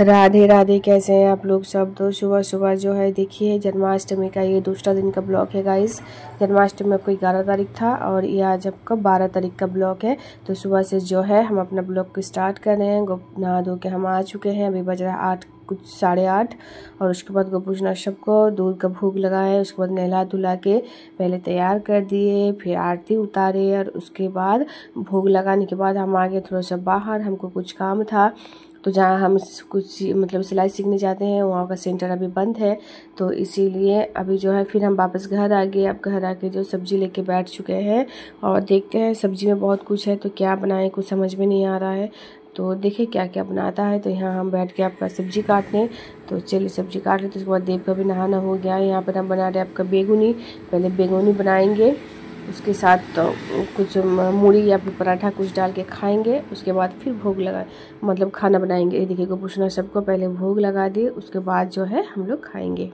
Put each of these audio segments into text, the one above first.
राधे राधे, कैसे हैं आप लोग सब? तो सुबह सुबह जो है, देखिए, जन्माष्टमी का ये दूसरा दिन का ब्लॉक है गाइस जन्माष्टमी आपको ग्यारह तारीख था और ये आज आपका बारह तारीख का ब्लॉक है। तो सुबह से जो है, हम अपना ब्लॉक को स्टार्ट कर रहे हैं। नहा धो के हम आ चुके हैं। अभी बज रहा है आठ कुछ साढ़े आठ, और उसके बाद गोपूजना सबको दूध का भोग लगाए, उसके बाद नहला धुला के पहले तैयार कर दिए, फिर आरती उतारे, और उसके बाद भोग लगाने के बाद हम आ गए थोड़ा सा बाहर, हमको कुछ काम था तो जहाँ हम कुछ मतलब सिलाई सीखने जाते हैं, वहाँ का सेंटर अभी बंद है तो इसीलिए अभी जो है फिर हम वापस घर आ गए, अब घर आके जो सब्ज़ी लेके बैठ चुके हैं, और देखते हैं सब्ज़ी में बहुत कुछ है तो क्या बनाएँ, कुछ समझ में नहीं आ रहा है तो देखिए क्या क्या बनाता है। तो यहाँ हम बैठ के आपका सब्ज़ी काट लें तो चलिए सब्ज़ी काट लेते उसके बाद देव का भी नहाना हो गया यहाँ पर हम बना रहे आपका बेगुनी। पहले बेगुनी बनाएँगे। उसके साथ तो कुछ मूढ़ी या फिर पराठा कुछ डाल के खाएँगे। उसके बाद फिर भोग लगा मतलब खाना बनाएँगे। देखिए पूछना सबको पहले भोग लगा दिए। उसके बाद जो है हम लोग खाएँगे।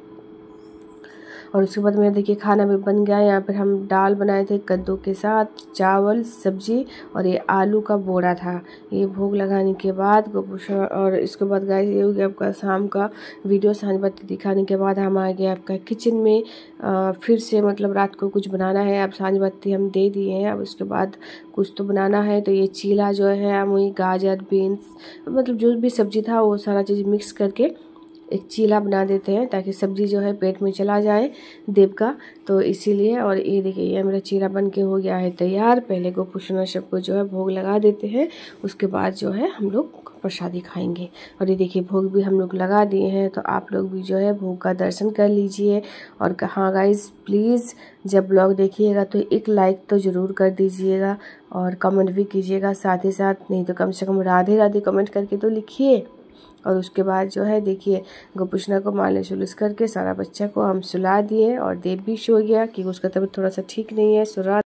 और उसके बाद मेरा देखिए खाना भी बन गया। यहाँ पर हम दाल बनाए थे कद्दू के साथ चावल सब्ज़ी और ये आलू का बोरा था। ये भोग लगाने के बाद और इसके बाद गाय ये हो गया आपका शाम का वीडियो साँझ बत्ती दिखाने के बाद हम आ गए आपका किचन में। आ, फिर से मतलब रात को कुछ बनाना है। अब साँझ बत्ती हम दे दिए हैं। अब उसके बाद कुछ तो बनाना है। तो ये चीला जो है हम वही गाजर बीन्स मतलब जो भी सब्ज़ी था वो सारा चीज़ मिक्स करके एक चीला बना देते हैं ताकि सब्ज़ी जो है पेट में चला जाए देव का। तो इसीलिए और ये देखिए, ये मेरा चीला बन के हो गया है तैयार। पहले गोपुषणा सबको जो है भोग लगा देते हैं। उसके बाद जो है हम लोग प्रसादी खाएँगे। और ये देखिए, भोग भी हम लोग लगा दिए हैं। तो आप लोग भी जो है भोग का दर्शन कर लीजिए। और हाँ गाइज़ प्लीज़ जब ब्लॉग देखिएगा तो एक लाइक तो ज़रूर कर दीजिएगा। और कमेंट भी कीजिएगा साथ ही साथ। नहीं तो कम से कम राधे राधे कमेंट करके तो लिखिए। और उसके बाद जो है, देखिए, गोपुष्णा को माले सुलिस करके सारा बच्चा को हम सुला दिए और देव भी सो गया कि उसका तबीयत थोड़ा सा ठीक नहीं है, सुरा